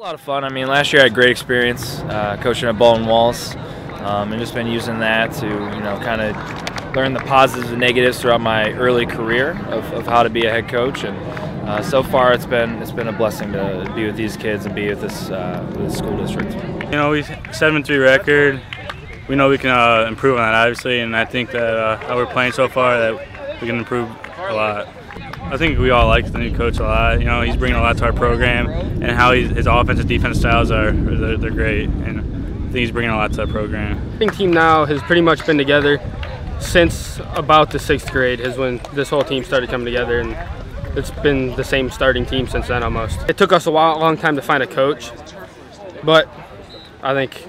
A lot of fun. I mean, last year I had great experience uh, coaching at Baldwin Wallace, um, and just been using that to you know kind of learn the positives and negatives throughout my early career of, of how to be a head coach. And uh, so far, it's been it's been a blessing to be with these kids and be with this, uh, this school district. You know, we seven three record. We know we can uh, improve on that, obviously, and I think that uh, how we're playing so far that we can improve a lot. I think we all like the new coach a lot. You know, he's bringing a lot to our program, and how his offensive defense styles are they're, they're, great, and I think he's bringing a lot to our program. The team now has pretty much been together since about the sixth grade is when this whole team started coming together, and it's been the same starting team since then almost. It took us a while, long time to find a coach, but I think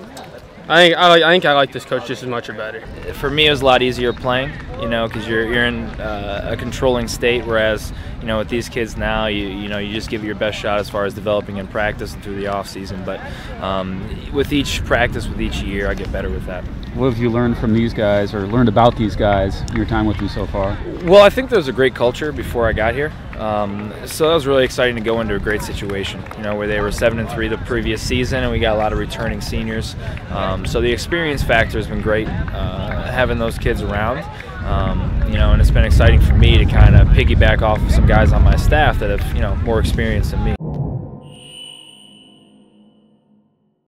I think I, I think I like this coach just as much or better. For me, it was a lot easier playing, you know, because you're you're in uh, a controlling state. Whereas, you know, with these kids now, you you know, you just give it your best shot as far as developing in practice and through the off season. But um, with each practice, with each year, I get better with that. What have you learned from these guys, or learned about these guys? Your time with them so far? Well, I think there was a great culture before I got here. Um, so that was really exciting to go into a great situation, you know, where they were seven and three the previous season, and we got a lot of returning seniors. Um, so the experience factor has been great, uh, having those kids around. Um, you know, and it's been exciting for me to kind of piggyback off of some guys on my staff that have, you know, more experience than me.